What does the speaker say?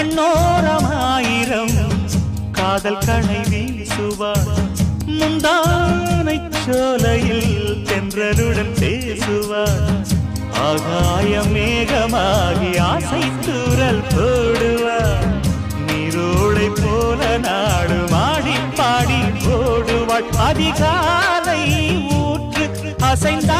கண்ணோரமாயிரம் காதல் கணை வீசுவார். முந்தானை சோலையில் தென்றலுடன் பேசுவார். ஆகாய மேகமாகி ஆசை தூரல் போடுவார். நீரோடை போல நாடு மாடி பாடி ஓடுவாள் அதிகாலை ஊற்று அசைந்தார்